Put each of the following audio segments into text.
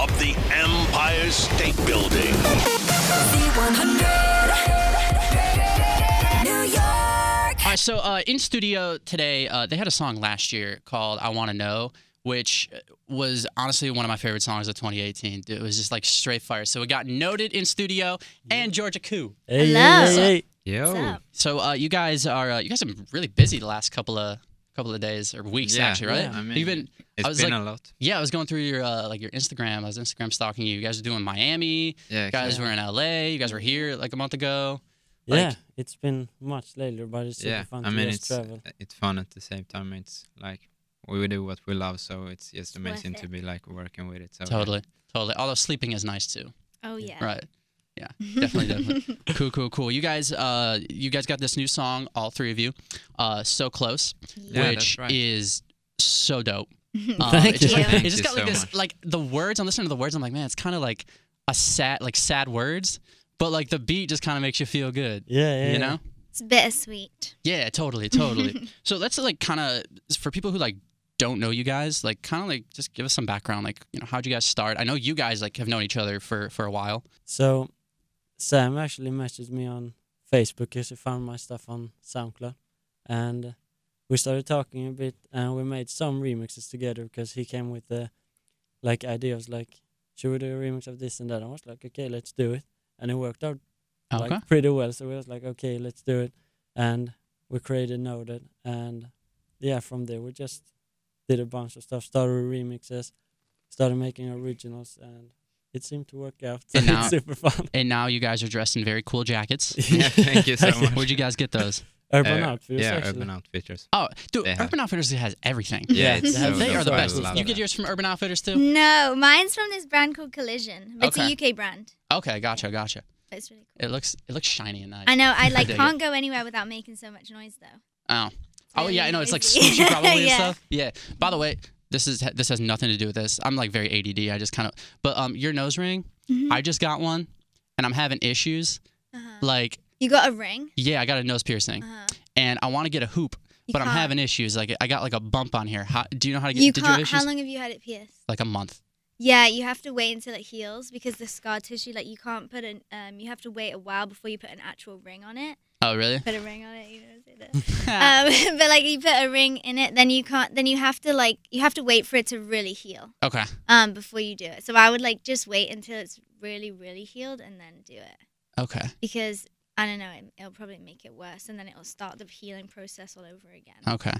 of the Empire State Building. Z100. New York. All right, so uh, in studio today, uh, they had a song last year called "I Want to Know," which was honestly one of my favorite songs of 2018. It was just like straight fire. So it got NOTD in studio and Georgia Ku. Hey, Hello. hey, hey, What's Yo. up? So uh, you guys are uh, you guys have been really busy the last couple of couple of days or weeks Yeah, actually, right? yeah. I mean, You've been It's I was been like, a lot. yeah, I was going through your uh, like your Instagram. I was Instagram stalking you. You guys are doing Miami. Yeah, You guys exactly. were in LA. You guys were here like a month ago. yeah, Like- it's been much later, but it's super yeah. fun I mean, just it's travel. it's fun at the same time. It's like we do what we love, so it's just It's worth amazing to be like working with it. So yeah. Totally, totally. Although sleeping is nice too. Oh yeah. Right. Yeah, definitely, definitely. cool, cool, cool. You guys, uh, you guys got this new song, all three of you, uh, "So Close," Yeah, which right. is so dope. Um, Thank it just, you. like- Thank it just got like so this, much. like the words. I'm listening to the words. I'm like, man, it's kind of like a sad, like sad words, but like the beat just kind of makes you feel good. Yeah, yeah. You yeah. know? It's bittersweet. Yeah, totally, totally. so let's like kind of for people who like don't know you guys, like kind of like just give us some background. Like, you know, how'd you guys start? I know you guys like have known each other for for a while. So, Sam actually messaged me on Facebook because he found my stuff on SoundCloud, and uh, we started talking a bit, and we made some remixes together because he came with the like ideas like, should we do a remix of this and that? I was like, okay, let's do it, and it worked out Okay. like pretty well. So we was like, okay, let's do it, and we created NOTD, and yeah, from there we just did a bunch of stuff, started remixes, started making originals, and it seemed to work out. And now- it's super fun. and now you guys are dressed in very cool jackets. Yeah, thank you so much. Where'd you guys get those? Urban Uh, Outfitters, yeah, actually. Urban Outfitters. Oh, dude, They have- Urban Outfitters has everything. Yeah, Yeah, it's they so They are the best. You get that. yours from Urban Outfitters too? No, mine's from this brand called Collusion. It's Okay. a UK brand. Okay, gotcha, gotcha. It's really cool. It looks it looks shiny and nice. I know. I like dig it. can't go anywhere without making so much noise though. Oh. Oh yeah, I know. It's like noisy. swooshy probably and stuff. Yeah. By the way, this is this has nothing to do with this. I'm like very ADD. I just kind of. But um, your nose ring, Mhm. I just got one, and I'm having issues. Uh-huh. Like, You got a ring. yeah, I got a nose piercing, Uh-huh. and I want to get a hoop, You but I'm having issues. Like, I got like a bump on here. How, do you know how to get? You did you can't. issues? How long have you had it pierced? Like a month. Yeah, you have to wait until it heals because the scar tissue, like you can't put an. Um, you have to wait a while before you put an actual ring on it. Oh really? Put a ring on it. You know, say that. um, but like you put a ring in it, then you can't. Then you have to like you have to wait for it to really heal. okay. Um, before you do it. So I would like just wait until it's really, really healed and then do it Okay. because I don't know. It, it'll probably make it worse, and then it'll start the healing process all over again. Okay.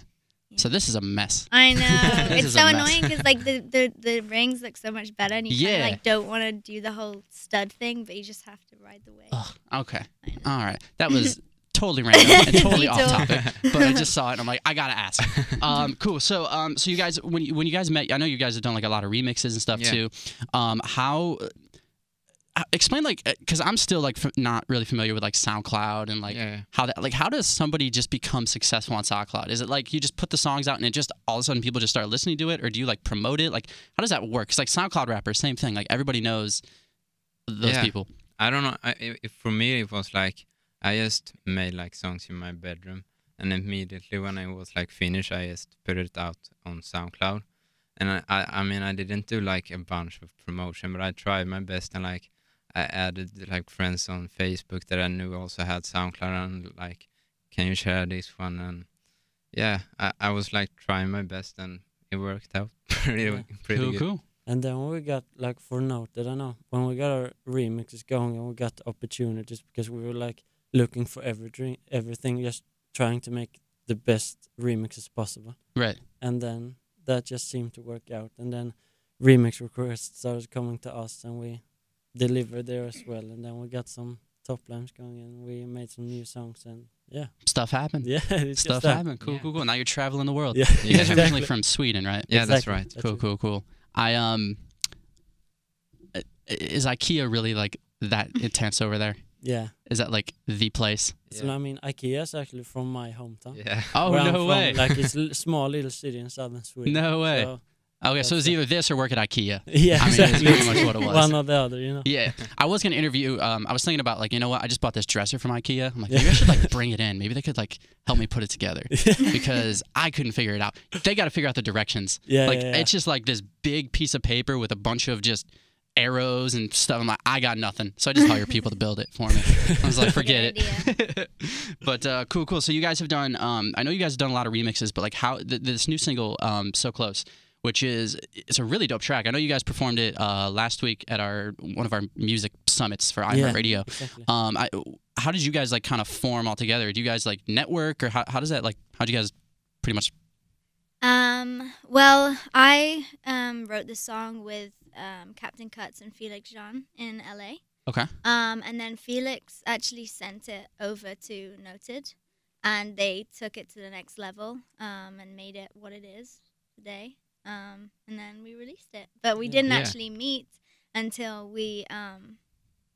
So this is a mess. I know it's so annoying because like the, the the rings look so much better, and you Yeah. kinda, like don't want to do the whole stud thing, but you just have to ride the wave. Ugh, okay. All right. That was totally random and totally off topic, but I just saw it and I'm like, I gotta ask. Um, cool. So, um, so you guys, when you, when you guys met, I know you guys have done like a lot of remixes and stuff Yeah. too. Um, how? uh, Explain like, because I'm still like f- not really familiar with like SoundCloud and like yeah, how that like how does somebody just become successful on SoundCloud? Is it like you just put the songs out and it just all of a sudden people just start listening to it, or do you like promote it? Like how does that work? Because like SoundCloud rappers, same thing. Like everybody knows those Yeah. people. I don't know. I, for me, it was like I just made like songs in my bedroom, and immediately when I was like finished, I just put it out on SoundCloud. And I, I, I mean, I didn't do like a bunch of promotion, but I tried my best, and like I added like friends on Facebook that I knew also had SoundCloud, and like, can you share this one? And yeah, I, I was like trying my best, and it worked out pretty, Yeah. pretty cool, good. cool. And then when we got like for note, that I don't know, when we got our remixes going and we got opportunities because we were like looking for everything, everything, just trying to make the best remixes possible. Right. And then that just seemed to work out. And then remix requests started coming to us, and we delivered there as well. And then we got some top lines going, and we made some new songs. And yeah, Stuff happened. yeah, Stuff happened. Cool, Yeah. cool, cool. Now you're traveling the world. Yeah, You guys are originally from Sweden, right? Yeah, that's right. That's Cool, it. cool, cool. I um, is IKEA really like that intense over there? Yeah. Is that like the place? So I mean, IKEA is actually from my hometown. Yeah. Oh where I'm no from. way! Like it's a small little city in southern Sweden. No way. So, okay, so that's it's either this or work at IKEA. yeah, I mean, it's exactly. pretty much what it was. One or the other, you know. Yeah, I was gonna interview. Um, I was thinking about like, you know what? I just bought this dresser from IKEA. I'm like, maybe I should like bring it in. Maybe they could like help me put it together because I couldn't figure it out. They got to figure out the directions. Yeah, like yeah, yeah. it's just like this big piece of paper with a bunch of just arrows and stuff. I'm like, I got nothing, so I just hire people to build it for me. I was like, forget it. but uh, cool, cool. So you guys have done. Um, I know you guys have done a lot of remixes, but like how th- this new single, um, so close. Which is it's a really dope track. I know you guys performed it uh, last week at our one of our music summits for Yeah. iHeartRadio. Exactly. Um, I, how did you guys like kind of form all together? Do you guys like network or how, how does that like? How do you guys pretty much? Um, well, I um, wrote this song with um, Captain Cuts and Felix Jaehn in LA. Okay. Um, and then Felix actually sent it over to NOTD, and they took it to the next level um, and made it what it is today. Um, and then we released it, but we didn't Yeah. actually meet until we um,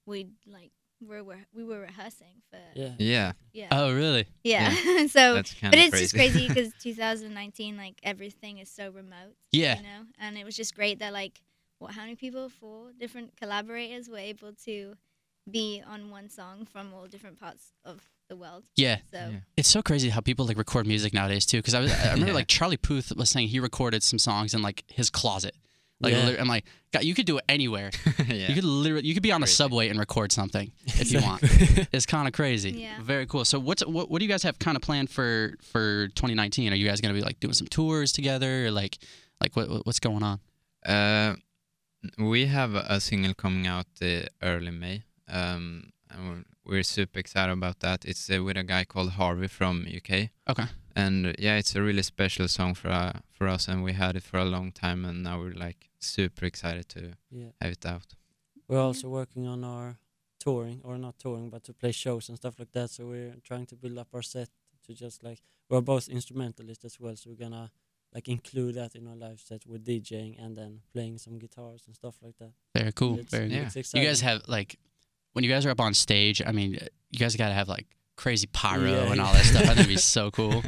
we like we were we were rehearsing for Yeah. Yeah, yeah Oh, really? yeah. so that's but of it's just crazy. crazy because 2019 like everything is so remote Yeah. you know and it was just great that like what how many people four different collaborators were able to be on one song from all different parts of the world Yeah. so Yeah. It's so crazy how people like record music nowadays too. Because I was, I remember Yeah. like Charlie Puth was saying he recorded some songs in like his closet. Like Yeah. I'm like, God, you could do it anywhere. yeah. You could literally, you could be on a Crazy. subway and record something if you want. It's kind of crazy. Yeah. Very cool. So what's what, what do you guys have kind of planned for for 2019? Are you guys gonna be like doing some tours together or like like what what- what's going on? Uh, we have a single coming out uh, early May. Um, and we're, we're super excited about that. It's uh, with a guy called Harvey from UK. Okay. And yeah, it's a really special song for uh, for us, and we had it for a long time, and now we're like super excited to Yeah. have it out. We're also working on our touring, or not touring, but to play shows and stuff like that. So we're trying to build up our set to just like we're both instrumentalists as well. So we're gonna like include that in our live set with DJing and then playing some guitars and stuff like that. Very cool. It's, Very. Yeah. it's You guys have like when you guys are up on stage. I mean, you guys got to have like crazy pyro Yeah. and all that stuff. I think it'd be so cool.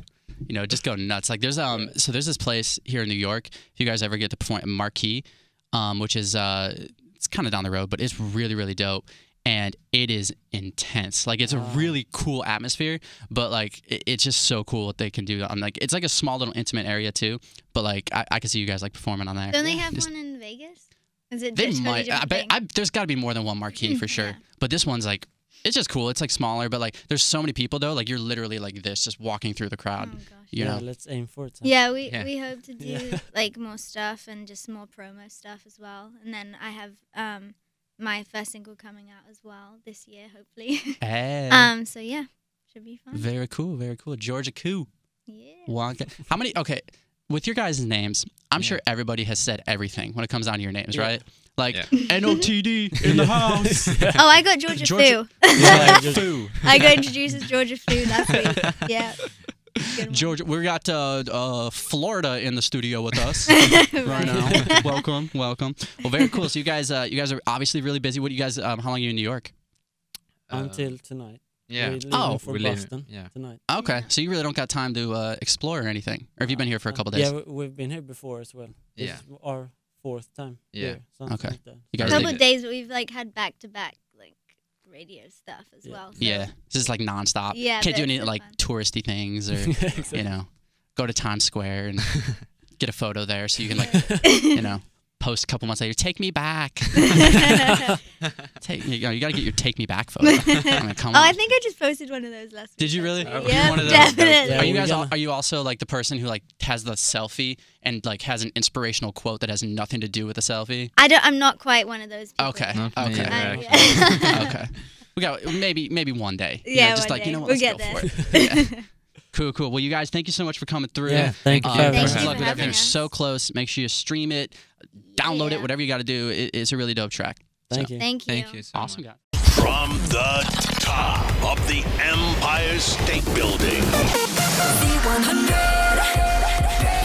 You know, just go nuts. Like there's um so there's this place here in New York. If you guys ever get to perform at Marquee, um, which is uh it's kind of down the road, but it's really really dope. And it is intense. Like it's a really cool atmosphere, but like it, it's just so cool what they can do. On like it's like a small little intimate area too. But like I, I can see you guys like performing on there. don't they have Just- one in vegas is it They just might. I bet. I, there's got to be more than one marquee for sure. Yeah. But this one's like, it's just cool. It's like smaller, but like, there's so many people though. Like you're literally like this, just walking through the oh crowd. gosh You yeah, know. let's aim for it. huh? Yeah, we, Yeah. we hope to do Yeah. like more stuff and just more promo stuff as well. And then I have um my first single coming out as well this year, hopefully. Hey. um, so yeah, should be fun. very cool. Very cool. Georgia Ku. Yeah. Wonka. How many? Okay. With your guys' names, I'm Yeah. sure everybody has said everything when it comes down to your names, Yeah. right? Like Yeah. NOTD in the house. Oh, I got Georgia, Georgia- Fu. Yeah, Foo. I got introduced as Georgia Fu last week. Yeah. Georgia, we got uh, uh, Florida in the studio with us. Right. right now. welcome, welcome. Well, very cool. So you guys, uh, you guys are obviously really busy. What do you guys? Um, how long are you in New York? Uh, Until tonight. yeah, We're Oh, for we leave- Boston yeah. tonight. Okay, so you really don't got time to uh, explore or anything, or have you been here for a Uh, couple days? Yeah, we, we've been here before as well. This Yeah. our fourth time. Yeah. Here, something Okay. Like that. You guys couple of days we've like had back to back like radio stuff as Yeah. well. so- yeah, this is like nonstop. Yeah, can't do any so like fun. touristy things or exactly. you know, go to Times Square and get a photo there so you can like you know post a couple months later. Take me back. take you, know, you got to get your take me back photo. I mean, come Oh, on. I think I just posted one of those last Did week. you really? actually. Were one of those? definitely. Yeah, are you guys? al- gonna- Are you also like the person who like has the selfie and like has an inspirational quote that has nothing to do with the selfie? I don't. I'm not quite one of those people. Okay. Not me okay. either, I- actually. okay. We got maybe maybe one day. You Yeah, know, just one like you know what, We'll let's get go there. For it. Yeah. Cool, cool. Well, you guys, thank you so much for coming through. Yeah, thank you Uh, for Thank best you luck with everything. So close. Make sure you stream it, download Yeah. it, whatever you got to do. It, it's a really dope track. Thank So, you. Thank you. Thank you so Awesome much. guy. From the top of the Empire State Building. Z100.